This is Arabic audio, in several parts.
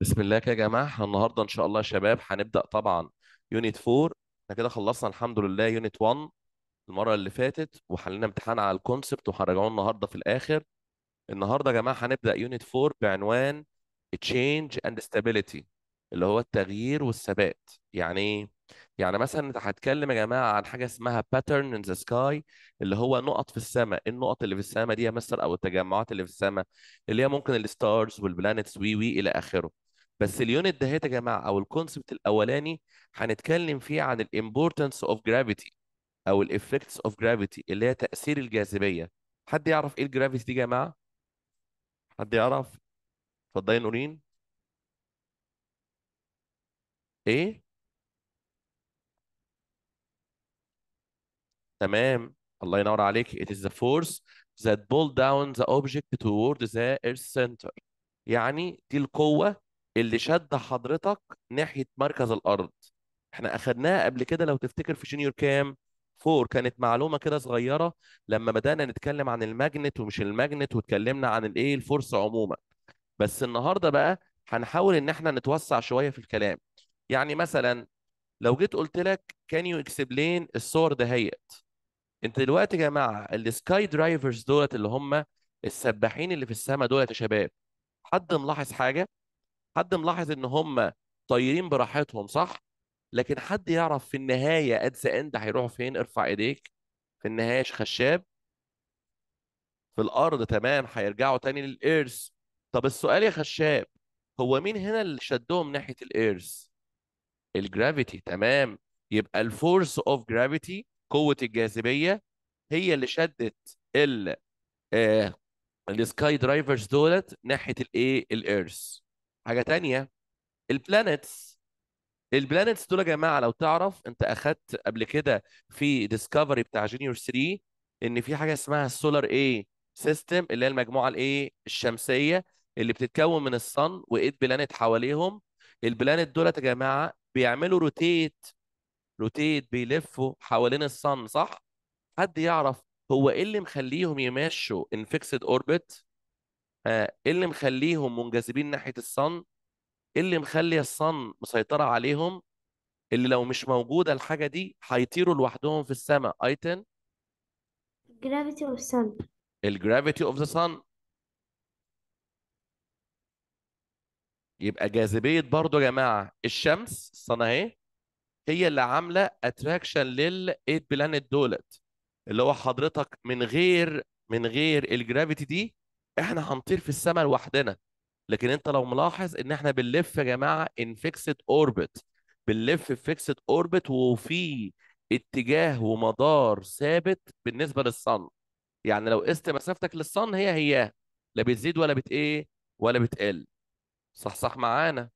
بسم الله كده يا جماعة إحنا النهاردة إن شاء الله يا شباب هنبدأ طبعا unit 4 إحنا كده خلصنا الحمد لله unit 1 المرة اللي فاتت وحلينا امتحان على ال concept وهنراجعوه النهاردة في الآخر. النهاردة يا جماعة هنبدأ unit 4 بعنوان Change and Stability اللي هو التغيير والثبات. يعني إيه؟ يعني مثلا هتكلم يا جماعة عن حاجة اسمها pattern in the sky اللي هو نقط في السماء. إيه النقط اللي في السماء دي يا مستر؟ أو التجمعات اللي في السماء اللي هي ممكن ال stars وال planets وي وي إلى آخره. بس ال unit ده يا جماعة أو ال concept الأولاني هنتكلم فيه عن ال importance of gravity أو ال effects of gravity اللي هي تأثير الجاذبية. حد يعرف إيه ال gravity دي يا جماعة؟ حد يعرف؟ اتفضلي نورين. إيه؟ تمام. الله ينور عليك. It is the force that pull down the object toward the earth center. يعني دي القوة اللي شد حضرتك ناحية مركز الأرض؟ إحنا أخدناها قبل كده لو تفتكر في junior كام four كانت معلومة كده صغيرة لما بدأنا نتكلم عن ال magnet ومش ال magnet واتكلمنا عن الإيه ال force عموما. بس النهاردة بقى هنحاول إن إحنا نتوسع شوية في الكلام. يعني مثلا لو جيت قلت لك can you explain الصور دهيت؟ أنت دلوقتي يا جماعة ال sky divers دولت اللي هم السباحين اللي في السماء دولت يا شباب حد ملاحظ حاجة؟ حد ملاحظ إن هم طايرين براحتهم صح؟ لكن حد يعرف في النهاية at the end هيروحوا فين؟ ارفع إيديك. في النهاية يا شباب. في الأرض تمام هيرجعوا تاني لل earth. طب السؤال يا شباب هو مين هنا اللي شدهم ناحية ال earth؟ ال gravity تمام. يبقى ال force of gravity قوة الجاذبية هي اللي شدت ال آه ال sky divers دولت ناحية الإيه؟ ال earth. حاجة تانية ال planets ال planets دول يا جماعة لو تعرف أنت أخدت قبل كده في discovery بتاع junior 3 إن في حاجة اسمها السولار إيه system اللي هي المجموعة الإيه؟ الشمسية اللي بتتكون من ال sun و eight planet حواليهم. ال planet دولت يا جماعة بيعملوا rotate rotate بيلفوا حوالين ال sun صح؟ حد يعرف هو إيه اللي مخليهم يمشوا in fixed orbit إيه اللي مخليهم منجذبين ناحية ال sun؟ إيه اللي مخلي ال sun مسيطرة عليهم؟ اللي لو مش موجودة الحاجة دي هيطيروا لوحدهم في السماء. أيتن؟ Gravity of sun. ال gravity of the sun يبقى جاذبية برضو يا جماعة. الشمس ال sun أهي هي اللي عاملة attraction لل eight planet دولت اللي هو حضرتك من غير من غير ال gravity دي إحنا هنطير في السماء لوحدنا. لكن انت لو ملاحظ ان إحنا بنلف يا جماعة in fixed orbit بنلف في fixed orbit وفي اتجاه ومدار ثابت بالنسبة لل sun. يعني لو قست مسافتك لل sun هي هي لا بتزيد ولا بت إيه ولا بتقل. صح صح معانا.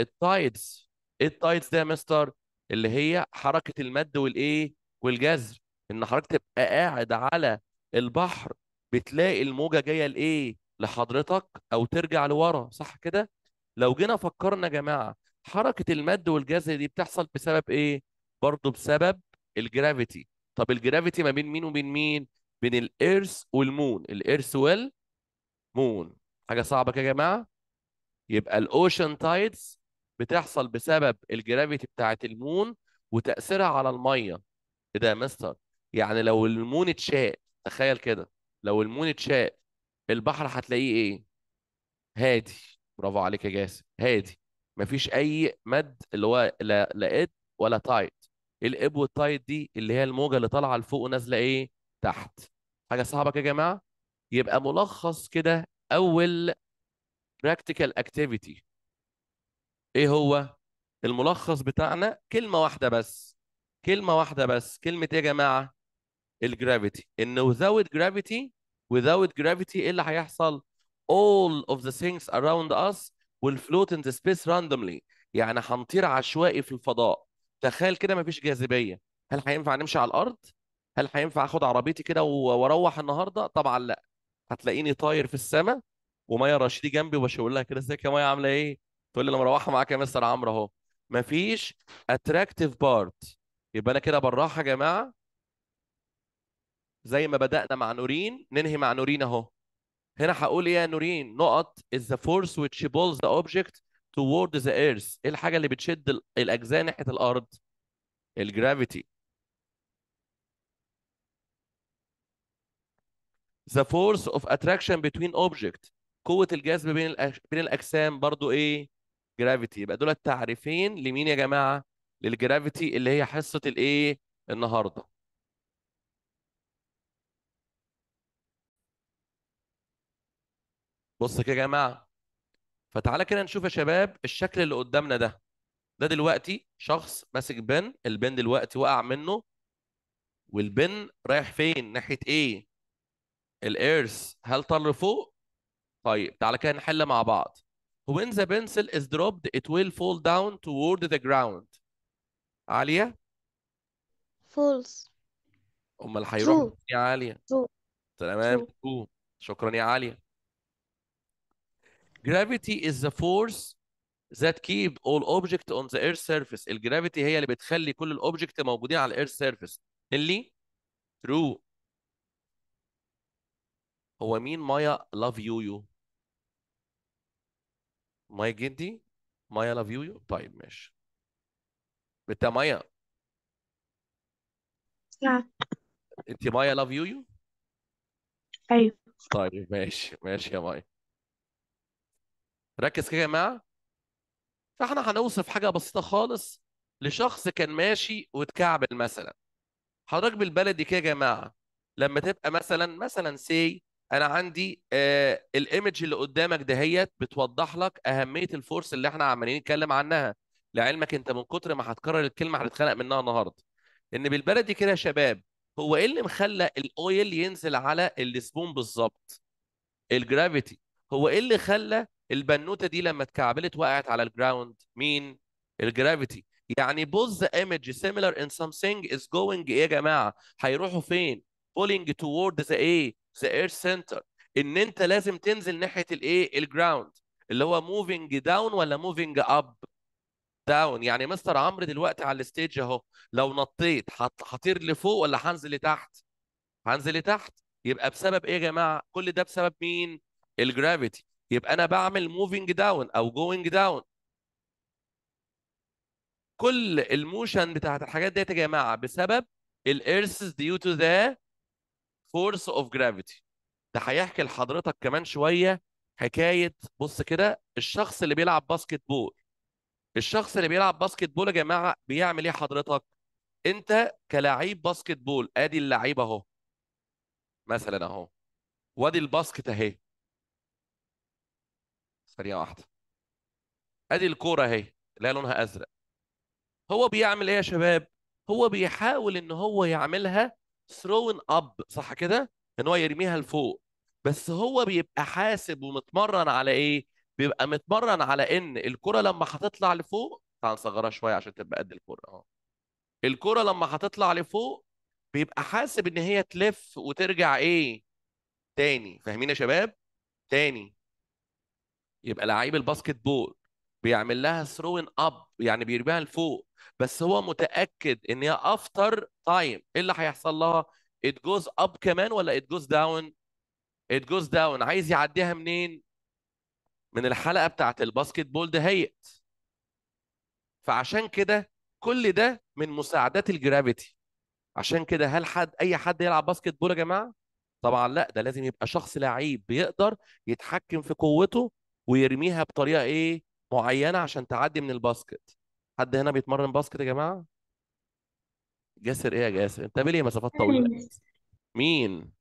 ال tides إيه ال tides ده يا مستر؟ اللي هي حركة المد والإيه والجزر إن حضرتك تبقى قاعد على البحر بتلاقي الموجة جاية لإيه؟ لحضرتك أو ترجع لورا صح كده؟ لو جينا فكرنا يا جماعة حركة المد والجزر دي بتحصل بسبب إيه؟ برضه بسبب ال gravity طب ال gravity ما بين مين وبين مين؟ بين الإيرث والمون. الإيرث والمون. حاجة صعبة كده يا جماعة؟ يبقى ال ocean tides بتحصل بسبب ال gravity بتاعت ال moon وتأثيرها على المية. إيه ده يا مستر؟ يعني لو ال moon اتشال تخيل كده. لو ال moon اتشال البحر هتلاقيه إيه؟ هادي. برافو عليك يا جاسم. هادي. مفيش أي مد اللي هو لا لا إد ولا تايد. الإب والتايد دي؟ اللي هي الموجة اللي طالعة لفوق ونازلة إيه؟ تحت. حاجة صعبة كده يا جماعة؟ يبقى ملخص كده أول practical activity. إيه هو؟ الملخص بتاعنا كلمة واحدة بس. كلمة واحدة بس. كلمة إيه يا جماعة؟ الجرافيتي ان without gravity without gravity إيه اللي هيحصل؟ All of the things around us will float in the space randomly. يعني هنطير عشوائي في الفضاء. تخيل كده مفيش جاذبية. هل هينفع نمشي على الأرض؟ هل هينفع آخد عربيتي كده وأروح النهارده؟ طبعا لا. هتلاقيني طاير في السماء ومية رشيدي جنبي وبشاور لها كده إزيك يا ميه عاملة إيه؟ تقول لي أنا مروحة معاك يا مستر عمرو أهو. مفيش attractive part يبقى أنا كده بالراحة يا جماعة. زي ما بدأنا مع نورين ننهي مع نورين أهو. هنا هقول إيه يا نورين نقط is the force which pulls the object toward the earth. إيه الحاجة اللي بتشد ال- الأجزاء ناحية الأرض؟ الـ gravity the force of attraction between object. قوة الجذب بين. بين الأجسام برضو إيه؟ gravity يبقى دول التعريفين لمين يا جماعة؟ للجرافيتي اللي هي حصة الإيه؟ النهارده. بص كده يا جماعة فتعالى كده نشوف يا شباب الشكل اللي قدامنا ده. ده دلوقتي شخص ماسك بن البن دلوقتي وقع منه. والبن رايح فين؟ ناحية إيه؟ الإيرث هل طر فوق طيب تعالى كده نحل مع بعض. When the pencil is dropped it will fall down toward the ground. عالية؟ False. أمال هيروح يا عالية. True. تمام؟ True. شكرا يا عالية. Gravity is the force that keep all object on the earth surface. الـ gravity هي اللي بتخلي كل الـ object موجودين على الـ earth surface اللي true. هو مين مايا love you you مايا جدي؟ مايا love you you طيب ماشي. بنت مايا. نعم انت مايا love you you أيوة. طيب ماشي ماشي يا مايا. ركز كده يا جماعة. فاحنا هنوصف حاجة بسيطة خالص لشخص كان ماشي واتكعبل مثلا. حضرتك بالبلدي كده يا جماعة لما تبقى مثلا مثلا see أنا عندي آه الـ image اللي قدامك دهيت بتوضح لك أهمية الـ force اللي إحنا عمالين نتكلم عنها. لعلمك أنت من كتر ما هتكرر الكلمة هتتخنق منها النهارده. إن بالبلدي كده يا شباب هو إيه اللي مخلى الـ oil ينزل على الـ spoon بالظبط؟ الـ gravity هو إيه اللي خلى البنوتة دي لما اتكعبلت وقعت على الـ ground مين؟ الـ gravity يعني both the image similar in something is going إيه يا جماعة؟ هيروحوا فين؟ pulling toward the إيه the earth center. إن أنت لازم تنزل ناحية الايه الـ ground اللي هو moving down ولا moving up down يعني مستر عمرو دلوقتي على الـ stage أهو. لو نطيت هط- هطير لفوق ولا هنزل لتحت؟ هنزل لتحت. يبقى بسبب إيه يا جماعة؟ كل ده بسبب مين؟ الـ gravity يبقى أنا بعمل moving down أو going down كل الـ motion بتاعت الحاجات ديت يا جماعة بسبب الـ earth due to the force of gravity. ده هيحكي لحضرتك كمان شوية حكاية بص كده الشخص اللي بيلعب basketball الشخص اللي بيلعب basketball يا جماعة بيعمل إيه حضرتك؟ أنت كلاعب basketball أدي اللعيب أهو. مثلا أهو. وأدي الـ basket أهي. ثانية واحدة. أدي الكورة أهي اللي لونها أزرق. هو بيعمل إيه يا شباب؟ هو بيحاول إن هو يعملها thrown up صح كده؟ إن هو يرميها لفوق. بس هو بيبقى حاسب ومتمرن على إيه؟ بيبقى متمرن على إن الكرة لما هتطلع لفوق تعال نصغرها شوية عشان تبقى قد الكرة أهو. الكرة لما هتطلع لفوق بيبقى حاسب إن هي تلف وترجع إيه؟ تاني. فاهمين يا شباب؟ تاني. يبقى لعيب الـ basketball بيعمل لها throwing up يعني بيرميها لفوق. بس هو متأكد إن هي after time إيه اللي هيحصل لها؟ It goes up كمان ولا it goes down it goes down. عايز يعديها منين؟ من الحلقة بتاعت الـ basketball دهيت. فعشان كده كل ده من مساعدات الجرافيتي. عشان كده هل حد أي حد يلعب باسكت بول يا جماعة؟ طبعا لا ده لازم يبقى شخص لعيب بيقدر يتحكم في قوته ويرميها بطريقة إيه معينة عشان تعدي من الباسكت. حد هنا بيتمرن باسكت يا جماعة؟ جاسر إيه يا جاسر؟ أنت ليه مسافات طويلة. مين؟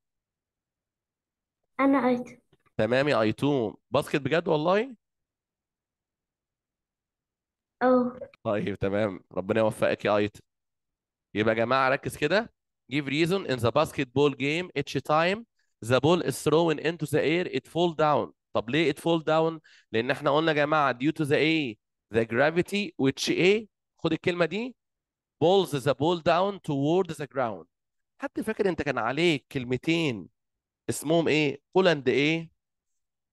أنا قلت تمام يا ايتوم باسكت بجد والله؟ أه طيب تمام. ربنا يوفقك يا ايتم يبقى يا جماعة ركز كده. Give reason in the basketball game. Each time. The ball is thrown into the air. It fall down. طب ليه it fall down لأن إحنا قلنا يا جماعة due to the إيه the gravity which إيه خد الكلمة دي pulls the ball down toward the ground. حد فاكر أنت كان عليك كلمتين اسمهم إيه؟ بولاند إيه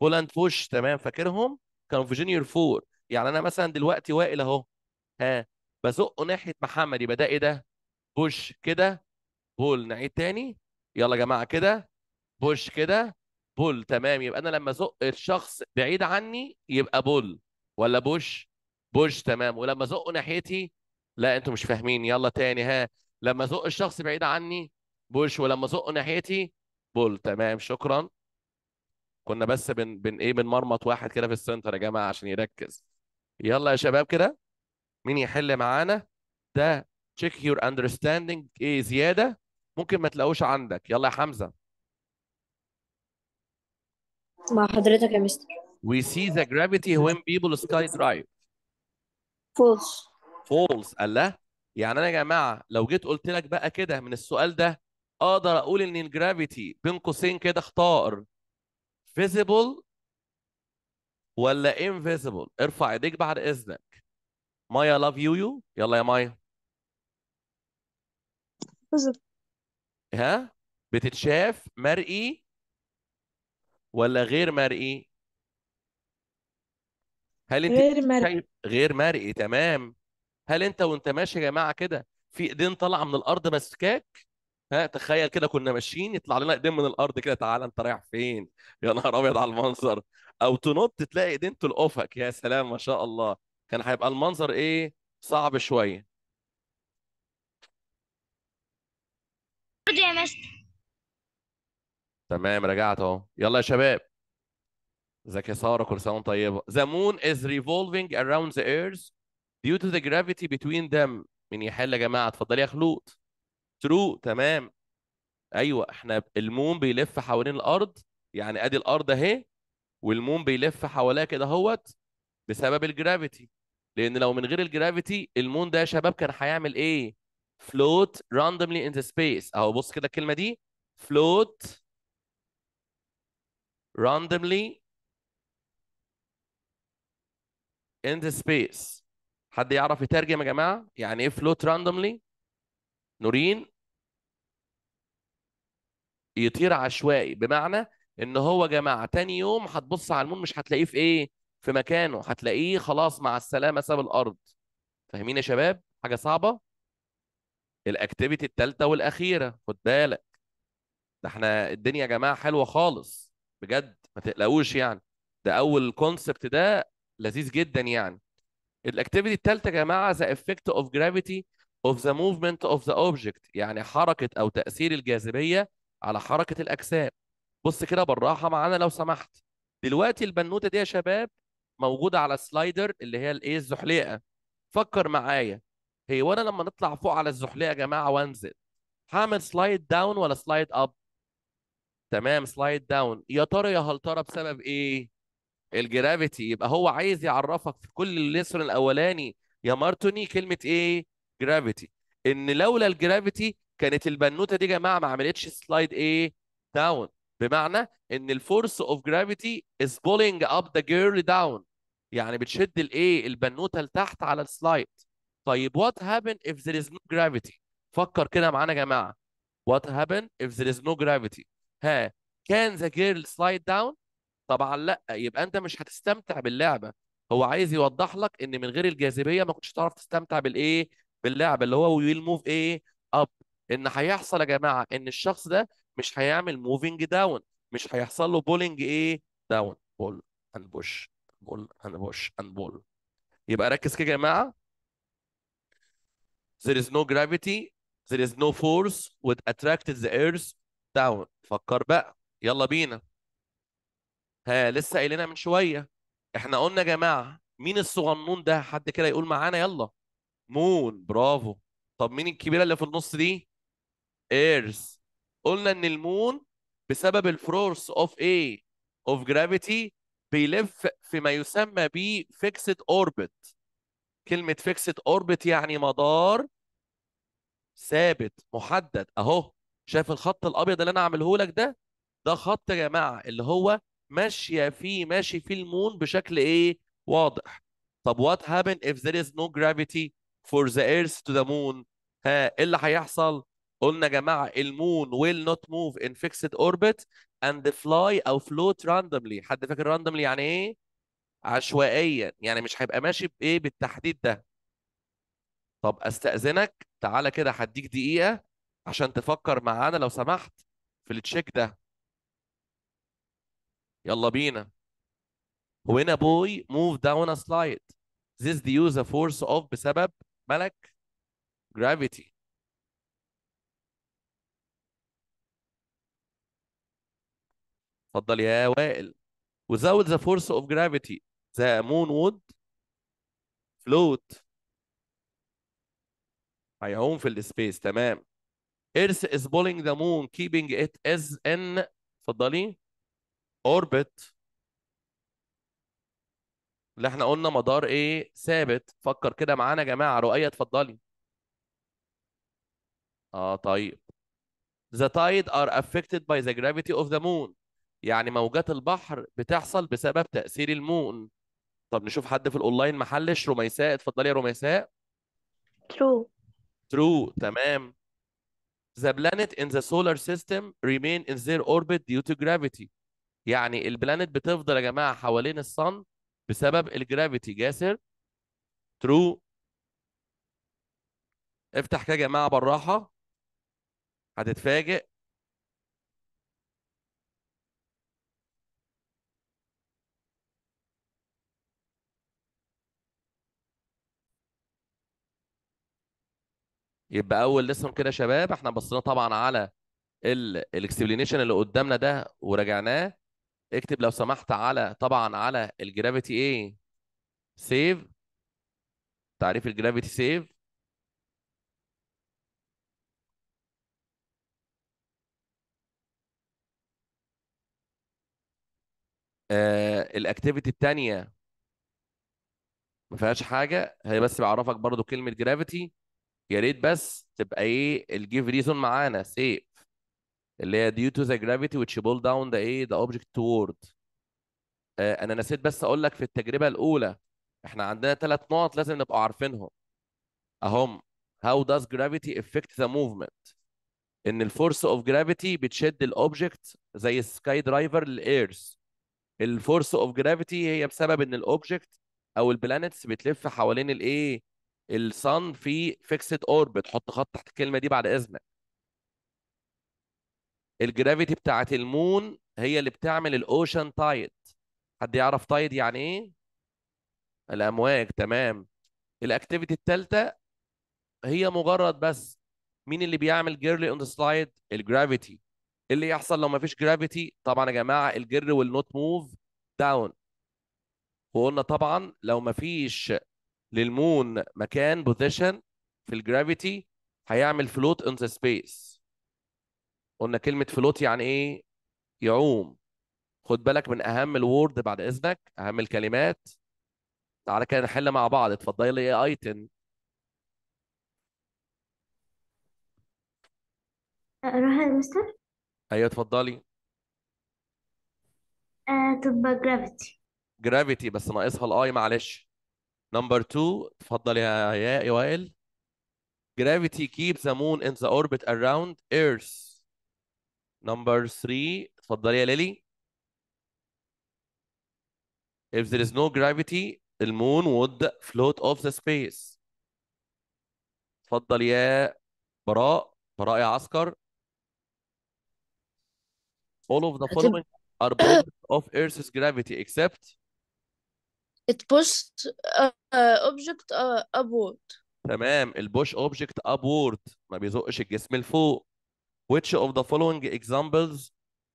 pull and push تمام؟ فاكرهم؟ كانوا في junior four يعني أنا مثلا دلوقتي وائل أهو. ها بزقه ناحية محمد يبقى ده إيه ده؟ push كده pull نعيد تاني؟ يلا يا جماعة كده push كده. pull تمام. يبقى أنا لما أزق الشخص بعيد عني يبقى pull ولا push؟ push تمام. ولما أزقه ناحيتي لا أنتوا مش فاهمين. يلا تاني ها. لما أزق الشخص بعيد عني push. ولما أزقه ناحيتي pull تمام. شكرا. كنا بس بن بن إيه بنمرمط واحد كده في الـ center يا جماعة عشان يركز. يلا يا شباب كده مين يحل معانا؟ ده check your understanding. إيه زيادة؟ ممكن ما تلاقوش عندك. يلا يا حمزة. مع حضرتك يا مستر. We see the gravity when people skydive false false. قال لا يعني أنا يا جماعة لو جيت قلت لك بقى كده من السؤال ده أقدر أقول إن ال gravity بين قوسين كده اختار. Visible ولا invisible ارفع إيديك بعد إذنك. مايا love you you يلا يا مايا. Visible. ها؟ بتتشاف مرئي. ولا غير مرئي؟ هل انت غير مرئي. غير مرئي؟ تمام. هل انت وانت ماشي يا جماعة كده في ايدين طالعة من الأرض ماسكاك؟ ها تخيل كده كنا ماشيين يطلع لنا ايدين من الأرض كده تعالى انت رايح فين؟ يا نهار أبيض على المنظر. أو تنط تلاقي ايدين تلقفك. يا سلام ما شاء الله. كان هيبقى المنظر إيه؟ صعب شوية يا مستر تمام رجعت اهو. يلا يا شباب. ازيك يا سارة؟ كل سنة طيبة. The moon is revolving around the earth due to the gravity between them. مين يحل يا جماعة؟ اتفضلي يا خلود. True. تمام. أيوه إحنا ال moon بيلف حوالين الأرض. يعني أدي الأرض أهي وال moon بيلف حواليها كده أهوت بسبب ال gravity لأن لو من غير ال gravity ال moon ده يا شباب كان هيعمل إيه؟ float randomly in the space. أهو بص كده الكلمة دي. float randomly in the space. حد يعرف يترجم يا جماعة؟ يعني إيه float randomly نورين يطير عشوائي. بمعنى إن هو يا جماعة تاني يوم هتبص على المون مش هتلاقيه في إيه؟ في مكانه. هتلاقيه خلاص مع السلامة ساب الأرض. فاهمين يا شباب؟ حاجة صعبة؟ ال activity الثالثه والأخيرة خد بالك. ده إحنا الدنيا يا جماعة حلوة خالص. بجد ما تقلقوش يعني. ده أول concept ده لذيذ جدا يعني. ال activity الثالثه يا جماعة the effect of gravity of the movement of the object يعني حركة أو تأثير الجاذبية على حركة الأجسام. بص كده بالراحة معانا لو سمحت. دلوقتي البنوتة دي يا شباب موجودة على slider اللي هي الإيه؟ الزحليقة. فكر معايا. هي وأنا لما نطلع فوق على الزحليقة يا جماعة وأنزل هعمل slide down ولا slide up تمام slide down يا ترى يا هل بسبب إيه؟ ال gravity يبقى هو عايز يعرفك في كل ال lesson الأولاني. يا مارتوني كلمة إيه؟ gravity إن لولا الجرافيتي كانت البنوتة دي يا جماعة ما عملتش slide إيه؟ down بمعنى إن ال force of gravity is pulling up the girl down يعني بتشد الإيه؟ البنوتة لتحت على ال slide طيب what happen if there is no gravity فكر كده معانا يا جماعة. what happen if there is no gravity ها can the girl slide down طبعا لأ يبقى أنت مش هتستمتع باللعبة. هو عايز يوضح لك إن من غير الجاذبية ما كنتش تعرف تستمتع بالإيه؟ باللعبة اللي هو will move إيه؟ up إن هيحصل يا جماعة إن الشخص ده مش هيعمل moving down مش هيحصل له pulling إيه؟ down pull and push pull and push and pull يبقى ركز كده يا جماعة. There is no gravity there is no force which attracted the earth. Down فكر بقى. يلا بينا. ها لسه قايلينها من شوية. إحنا قلنا يا جماعة مين الصغنون ده؟ حد كده يقول معانا؟ يلا. moon. برافو. طب مين الكبيرة اللي في النص دي؟ earth قلنا إن ال moon بسبب ال force of إيه of gravity بيلف في ما يسمى ب fixed orbit كلمة fixed orbit يعني مدار ثابت محدد. أهو. شايف الخط الأبيض اللي أنا عامله لك ده؟ ده خط يا جماعة اللي هو ماشية فيه ماشي فيه ال moon بشكل إيه؟ واضح. طب what happen if there is no gravity for the earth to the moon ها إيه اللي هيحصل؟ قلنا يا جماعة المون will not move in fixed orbit and fly أو float randomly. حد فاكر randomly يعني إيه؟ عشوائيا. يعني مش هيبقى ماشي بإيه؟ بالتحديد ده. طب أستأذنك؟ تعالى كده هديك دقيقة. عشان تفكر معانا لو سمحت في التشيك ده يلا بينا when a boy move down a slide this the use a force of بسبب ملك gravity اتفضل يا وائل without the force of gravity the moon would float هيعوم في السبيس تمام Earth is pulling the moon keeping it as in اتفضلي. Orbit. اللي إحنا قلنا مدار إيه ثابت. فكر كده معانا يا جماعة. رؤية اتفضلي. آه طيب. The tide are affected by the gravity of the moon. يعني موجات البحر بتحصل بسبب تأثير المون. طب نشوف حد في الأونلاين محلش رميساء اتفضلي يا رميساء. True. True تمام. The planet in the solar system remain in their orbit due to gravity. يعني البلانت بتفضل يا جماعة حوالين الصن بسبب الجرافيتي جاسر؟ True. افتح كده يا جماعة بالراحة. هتتفاجئ. يبقى أول lesson كده شباب إحنا بصينا طبعا على ال explanation اللي قدامنا ده وراجعناه اكتب لو سمحت على طبعا على ال gravity إيه save تعريف ال gravity save ال activity الثانية ما فيهاش حاجة. هي بس بعرفك برضو كلمة gravity يا ريت بس تبقى إيه ال give reason معانا save اللي هي due to the gravity which pull down the إيه the object toward. آه أنا نسيت بس أقول لك في التجربة الأولى إحنا عندنا ثلاث نقط لازم نبقى عارفينهم. أهم how does gravity affect the movement إن ال force of gravity بتشد ال object زي ال sky diver لل earth ال force of gravity هي بسبب إن ال object أو ال planets بتلف حوالين الايه ال sun في fixed orbit حط خط تحت الكلمة دي بعد إذنك. ال gravity بتاعت ال moon هي اللي بتعمل ال ocean tide حد يعرف tide يعني إيه؟ الأمواج تمام. ال activity الثالثه هي مجرد بس. مين اللي بيعمل girl on the slide ال gravity اللي يحصل لو ما فيش gravity طبعا يا جماعة ال girl will not move down وقلنا طبعا لو ما فيش لل moon مكان position في ال gravity هيعمل float in the space قلنا كلمة float يعني إيه؟ يعوم. خد بالك من أهم ال word بعد إذنك أهم الكلمات. تعالى كده نحل مع بعض. اتفضلي لي إيه آيتن. أروح يا مستر؟ أيوه اتفضلي. آه تبقى gravity gravity بس ناقصها ال i معلش. نمبر 2 اتفضل يا يا يا وائل gravity keeps the moon in the orbit around earth number 3 اتفضلي يا ليلي if there is no gravity the moon would float off the space اتفضل يا براء براء يا عسكر all of the هتب- following are products of earth's gravity except It pushed uh, uh, object uh, upward. تمام البوش اوبجكت ابورد ما بيزقش الجسم لفوق which of the following examples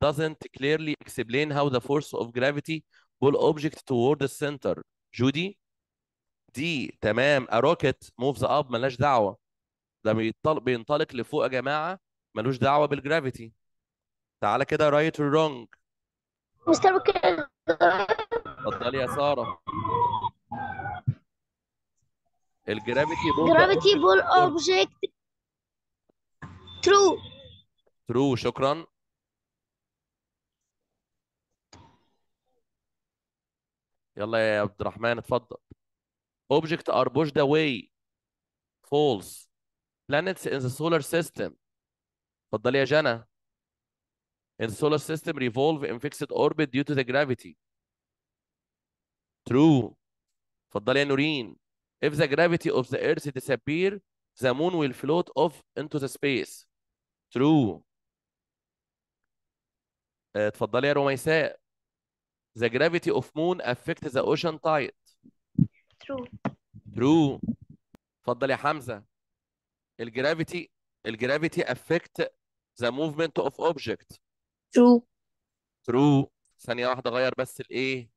doesn't clearly explain how the force of gravity pull object toward the center جودي دي تمام a rocket moves up ملهاش دعوه ده بيطلق بينطلق لفوق يا جماعة ملوش دعوه بال gravity تعالى كده right or wrong mister اتفضلي يا ساره ال gravity the gravity pull object true true شكرا يلا يا عبد الرحمن اتفضل object are pushed away false planets in the solar system اتفضل يا جنى in the solar system revolve in fixed orbit due to the gravity true اتفضل يا نورين if the gravity of the earth disappear the moon will float off into the space true اتفضلي يا رميساء the gravity of moon affect the ocean tide True. true اتفضل يا حمزة ال gravity ال gravity affect the movement of object true true ثانية واحدة غير بس الايه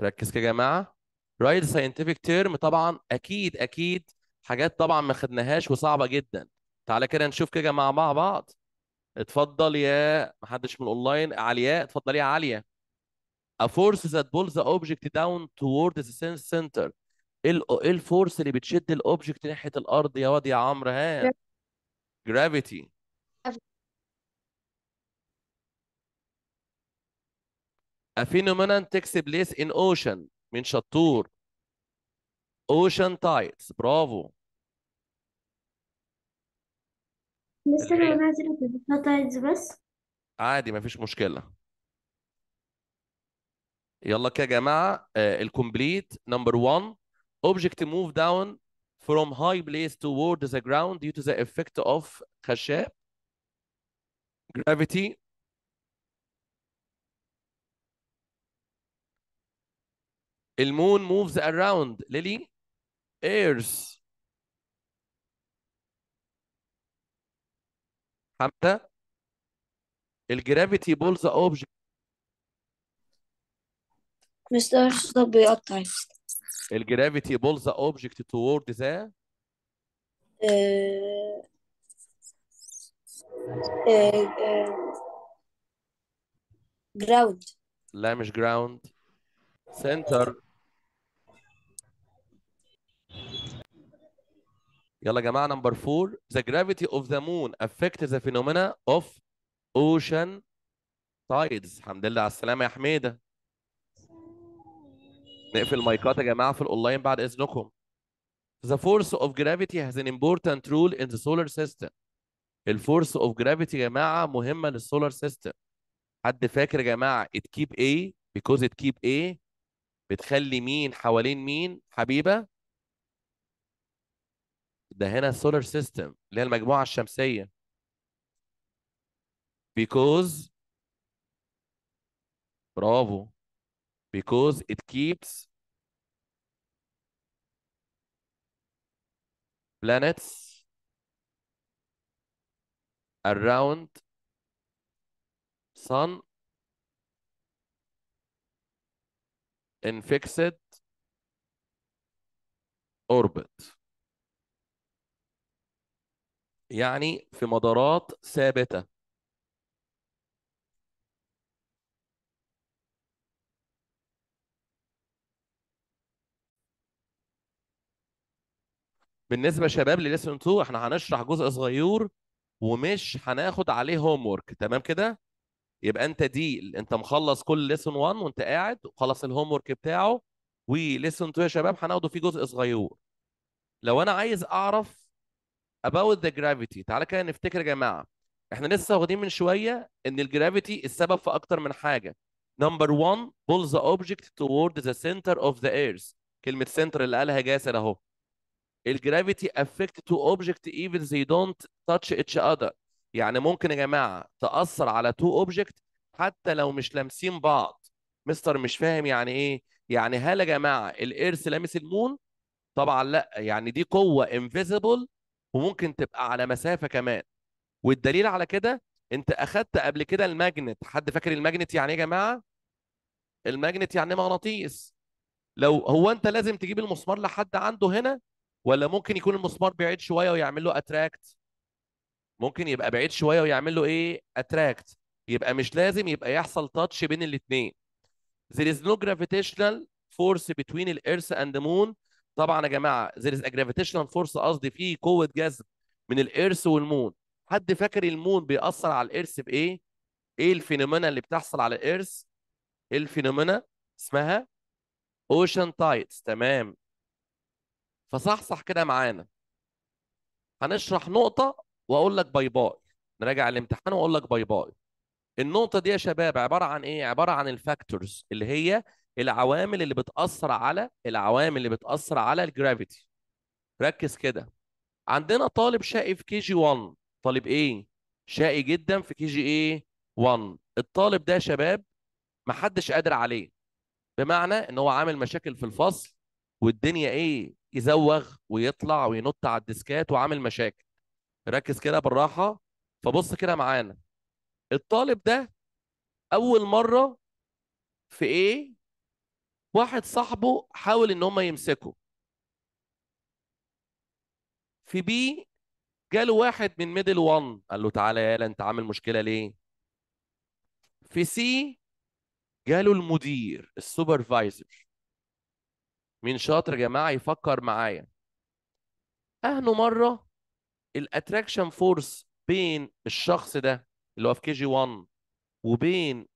ركز كده يا جماعة. write scientific term طبعا أكيد أكيد حاجات طبعا ما خدناهاش وصعبة جدا. تعالى كده نشوف كده مع مع بعض. اتفضل يا محدش من الاونلاين علياء اتفضل يا عالية. A force that pulls the object down toward the center. إيه ال- ال force اللي بتشد ال object ناحية الأرض يا واد يا عمرو؟ ها؟ Gravity. A phenomenon takes place in ocean من شطور ocean tides برافو مستر العين. هو نازل في tides بس عادي مفيش مشكلة يلا كده يا جماعة ال complete number 1 object move down from high place toward the ground due to the effect of خشاب gravity ال moon moves around. ليلي earth حمزة ال gravity pulls object mister صوتك بيقطع ال gravity pulls object toward the آه، آه، آه، ground لا مش ground center يلا يا جماعة number 4 the gravity of the moon affect the phenomena of ocean tides. الحمد لله على السلامة يا حميدة. نقفل المايكات يا جماعة في الأونلاين بعد إذنكم. The force of gravity has an important role in the solar system. ال force of gravity يا جماعة مهمة لل solar system حد فاكر يا جماعة it keep A because it keep A بتخلي مين حوالين مين؟ حبيبة؟ ده هنا السولار سيستم اللي هي المجموعه الشمسيه because برافو because it keeps planets around sun in fixed orbit يعني في مدارات ثابتة. بالنسبة شباب لل lesson 2 إحنا هنشرح جزء صغير ومش هناخد عليه homework تمام كده؟ يبقى انت دي انت مخلص كل lesson 1 وانت قاعد وخلص ال homework بتاعه. و lesson 2 يا شباب هناخده فيه جزء صغير. لو أنا عايز اعرف about the gravity. تعالى كده نفتكر يا جماعة. إحنا لسه واخدين من شوية إن ال gravity السبب في أكتر من حاجة. number 1 pull the object toward the center of the earth. كلمة center اللي قالها جاسر أهو. ال gravity affect two object even they don't touch each other. يعني ممكن يا جماعة تأثر على two object حتى لو مش لامسين بعض. مستر مش فاهم يعني إيه؟ يعني هل يا جماعة ال earth لامس ال moon؟ طبعا لأ. يعني دي قوة invisible وممكن تبقى على مسافة كمان. والدليل على كده انت أخدت قبل كده ال magnet. حد فاكر ال magnet يعني إيه يا جماعة؟ ال magnet يعني مغناطيس؟ لو هو أنت لازم تجيب المسمار لحد عنده هنا ولا ممكن يكون المسمار بعيد شوية ويعمل له attract ممكن يبقى بعيد شوية ويعمل له إيه؟ attract يبقى مش لازم يبقى يحصل touch بين الاثنين there is no gravitational force between the earth and the moon. طبعا يا جماعة is a gravitational force قصدي في قوة جذب من ال earth وال moon. حد فاكر ال moon بيأثر على ال earth بايه إيه؟ ال phenomena اللي بتحصل على ال earth؟ إيه ال phenomena؟ اسمها ocean tides تمام. فصحصح كده معانا. هنشرح نقطة وأقول لك bye bye نراجع الامتحان وأقول لك bye bye النقطة دي يا شباب عبارة عن إيه؟ عبارة عن ال factors اللي هي العوامل اللي بتأثر على العوامل اللي بتأثر على ال gravity ركز كده. عندنا طالب شقي في KG 1 طالب إيه شقي جدا في كي جي إيه 1 الطالب ده يا شباب محدش قادر عليه بمعنى إن هو عامل مشاكل في الفصل والدنيا إيه يزوغ ويطلع وينط على الديسكات وعامل مشاكل. ركز كده بالراحة. فبص كده معانا. الطالب ده أول مرة في إيه واحد صاحبه حاول إن هم يمسكوا. في B جاله واحد من middle 1 قال له تعالى يالا أنت عامل مشكلة ليه؟ في C جاله المدير ال supervisor. مين شاطر يا جماعة؟ يفكر معايا. أنهو مرة ال attraction force بين الشخص ده اللي هو في KG 1 وبين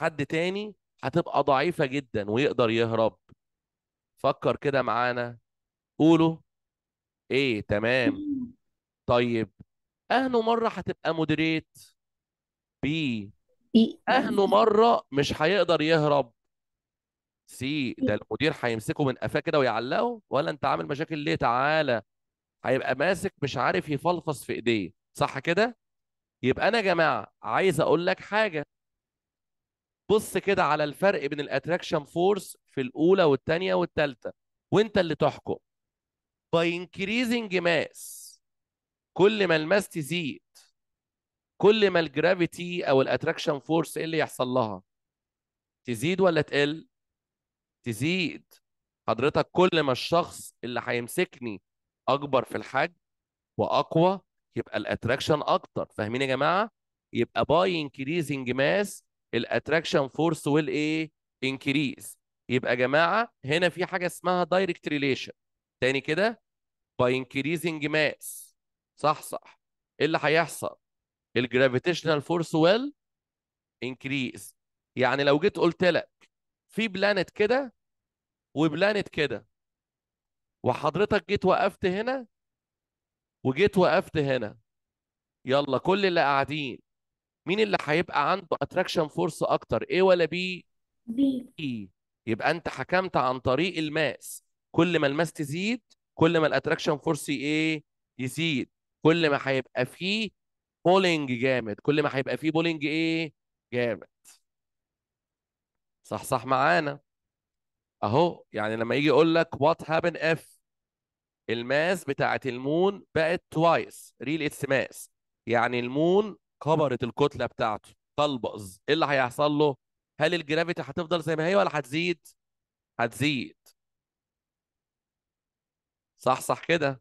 حد تاني هتبقى ضعيفة جدا ويقدر يهرب. فكر كده معانا. قولوا إيه؟ تمام. طيب أنهو مرة هتبقى moderate. B. أنهو مرة مش هيقدر يهرب. C ده المدير هيمسكه من قفاه كده ويعلقه؟ ولا أنت عامل مشاكل ليه؟ تعالى. هيبقى ماسك مش عارف يفلفص في إيديه. صح كده؟ يبقى أنا يا جماعة عايز أقول لك حاجة. بص كده على الفرق بين ال attraction force في الأولى والثانيه والثالثه وأنت اللي تحكم. By increasing mass كل ما ال mass تزيد كل ما ال gravity أو ال attraction force إيه اللي يحصل لها؟ تزيد ولا تقل؟ تزيد. حضرتك كل ما الشخص اللي هيمسكني أكبر في الحجم وأقوى يبقى ال attraction أكتر. فاهمين يا جماعة؟ يبقى by increasing mass ال attraction force will إيه؟ increase يبقى يا جماعة هنا في حاجة اسمها direct relation تاني كده by increasing mass صح صح. إيه اللي هيحصل؟ ال gravitational force will increase يعني لو جيت قلت لك في planet كده و planet كده وحضرتك جيت وقفت هنا وجيت وقفت هنا يلا كل اللي قاعدين مين اللي هيبقى عنده attraction force أكتر A ولا B؟ B يبقى أنت حكمت عن طريق ال mass. كل ما ال mass تزيد كل ما ال attraction force إيه؟ يزيد. كل ما هيبقى فيه pulling جامد. كل ما هيبقى فيه pulling إيه؟ جامد. صح صح معانا؟ أهو يعني لما يجي يقول لك what happen if ال mass بتاعت ال moon بقت twice real its mass يعني ال moon كبرت الكتلة بتاعته. تلبظ إيه اللي هيحصل له؟ هل ال gravity هتفضل زي ما هي ولا هتزيد؟ هتزيد. صح صح كده.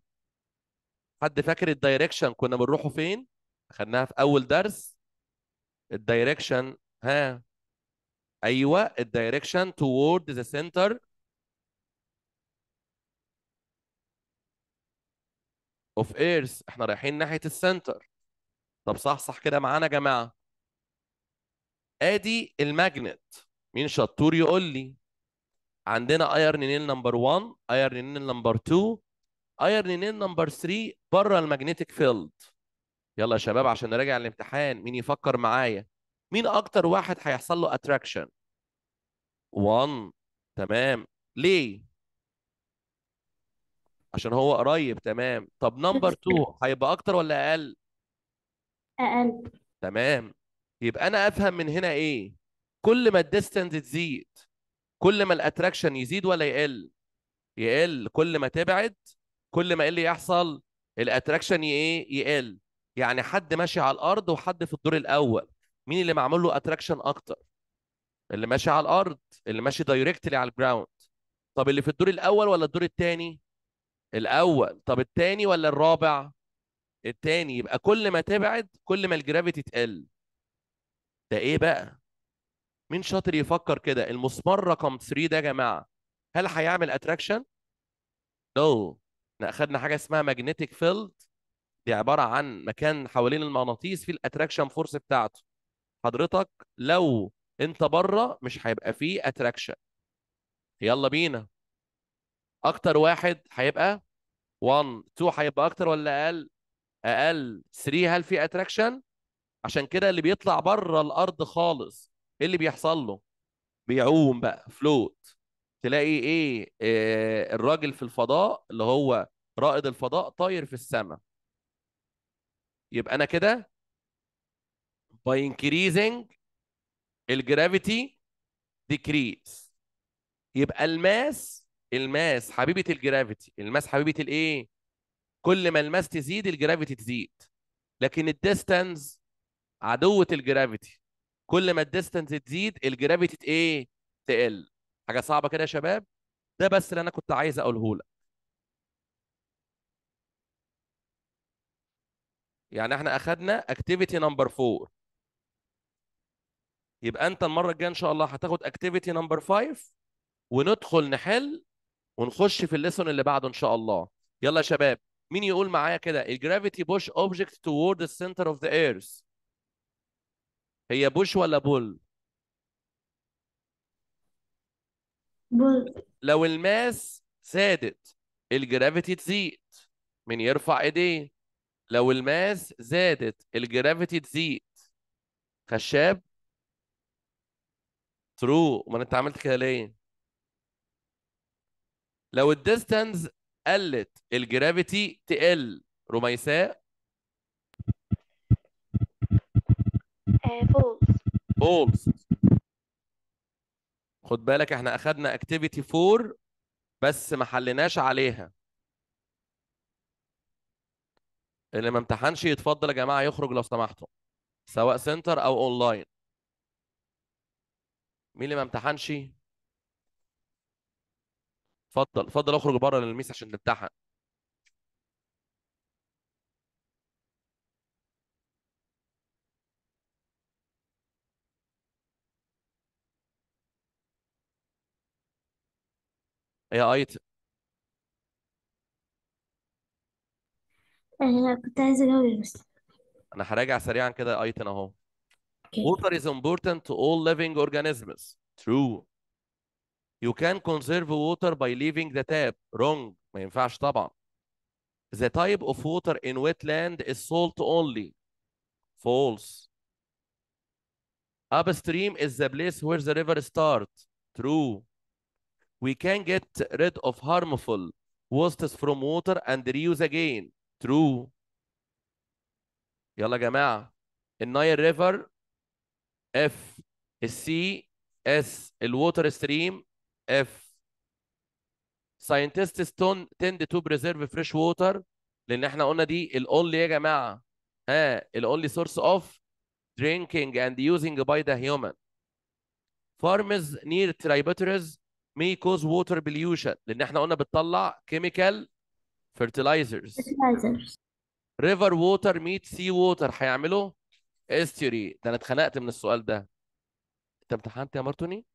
حد فاكر ال direction كنا بنروحه فين؟ خدناها في أول درس. ال direction ها. أيوه ال direction toward the center. Of earth. إحنا رايحين ناحية ال center طب صح صح كده معانا يا جماعة. آدي ال magnet. مين شطور يقول لي؟ عندنا iron nail number 1 iron nail number 2 iron nail number 3 بره ال magnetic field. يلا يا شباب عشان نراجع الامتحان مين يفكر معايا؟ مين أكتر واحد هيحصل له attraction 1 تمام. ليه؟ عشان هو قريب. تمام. طب number 2 هيبقى أكتر ولا أقل؟ أقل. تمام. يبقى أنا أفهم من هنا إيه؟ كل ما ال distance تزيد كل ما ال attraction يزيد ولا يقل؟ يقل. كل ما تبعد كل ما إيه اللي يحصل؟ ال attraction إيه؟ يقل. يعني حد ماشي على الأرض وحد في الدور الأول. مين اللي معمول له attraction أكتر؟ اللي ماشي على الأرض اللي ماشي directly على ال ground طب اللي في الدور الأول ولا الدور الثاني الأول. طب الثاني ولا الرابع؟ الثاني يبقى كل ما تبعد كل ما ال gravity تقل. ده إيه بقى؟ مين شاطر يفكر كده؟ المسمار رقم 3 ده يا جماعة. هل هيعمل attraction؟ No. إحنا أخدنا حاجة اسمها magnetic field دي عبارة عن مكان حوالين المغناطيس فيه ال attraction force بتاعته. حضرتك لو أنت بره مش هيبقى فيه attraction يلا بينا. أكتر واحد هيبقى 1 2 هيبقى أكتر ولا أقل؟ أقل 3 هل في attraction عشان كده اللي بيطلع بره الأرض خالص إيه اللي بيحصل له؟ بيعوم بقى float تلاقي إيه آه الراجل في الفضاء اللي هو رائد الفضاء طاير في السماء يبقى أنا كده by increasing ال gravity decrease. يبقى الماس الماس حبيبة الجرافيتي الماس حبيبة الايه كل ما ال mass تزيد ال gravity تزيد. لكن ال distance عدوة ال gravity كل ما ال distance تزيد ال gravity إيه؟ تقل. حاجة صعبة كده يا شباب؟ ده بس اللي أنا كنت عايز أقوله لك. يعني إحنا أخدنا activity number 4 يبقى أنت المرة الجاية إن شاء الله هتاخد activity number 5 وندخل نحل ونخش في ال lesson اللي بعده إن شاء الله. يلا يا شباب. مين يقول معايا كده؟ ال gravity push object toward the center of the earth. هي push ولا pull؟ pull لو ال mass زادت ال gravity تزيد. مين يرفع ايديه. لو ال mass زادت ال gravity تزيد. خشاب؟ true امال انت عملت كده ليه؟ لو ال distance قلت ال gravity تقل رميساء؟ False false خد بالك إحنا أخدنا activity 4 بس ما حليناش عليها. اللي ما امتحنش يتفضل يا جماعة يخرج لو سمحتوا سواء center أو اونلاين مين اللي ما امتحنش؟ اتفضل اتفضل اخرج بره لل miss عشان نمتحن يا آيت. أنا كنت عايزة أجاوب بس. أنا هراجع سريعا كده يا ايتن أهو. أوكي. Water is important to all living organisms. True. You can conserve water by leaving the tap. Wrong. ما ينفعش طبعا. The type of water in wetland is salt only. False. Upstream is the place where the river starts. True. We can get rid of harmful wastes from water and reuse again. True. يلا يا جماعة. النايل ريفر اف السي اس الووتر ستريم اف scientists tend to preserve fresh water لأن إحنا قلنا دي الاونلي يا جماعة ها الاونلي source of drinking and using by the human farms near tributaries may cause water pollution لأن إحنا قلنا بتطلع chemical fertilizers fertilizers river water meet sea water هيعملوا estuary ده أنا اتخنقت من السؤال ده انت امتحنت يا مارتوني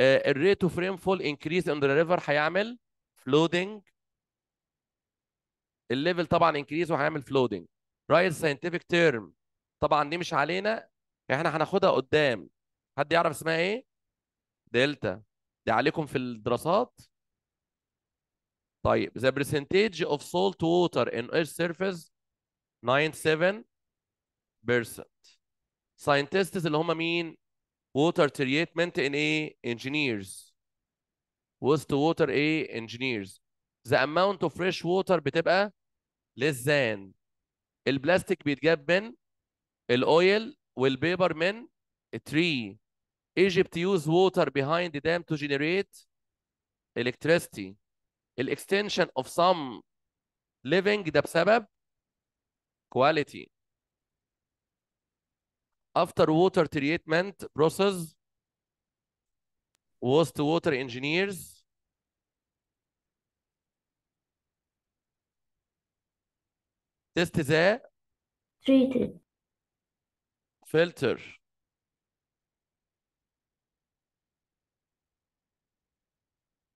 ال rate of rainfall increase in the river هيعمل flooding ال level طبعا increase وهيعمل flooding write scientific term طبعا دي مش علينا إحنا هناخدها قدام. حد يعرف اسمها إيه؟ دلتا. دي عليكم في الدراسات. طيب the percentage of salt water in earth surface 97% scientists اللي هم مين؟ water treatment in ايه engineers waste water ايه engineers the amount of fresh water بتبقى less than البلاستيك بيتجاب من الاويل والبيبر من التري Egypt use water behind the dam to generate electricity الاكستنشن of some living ده بسبب quality after water treatment process waste water engineers test the treated. filter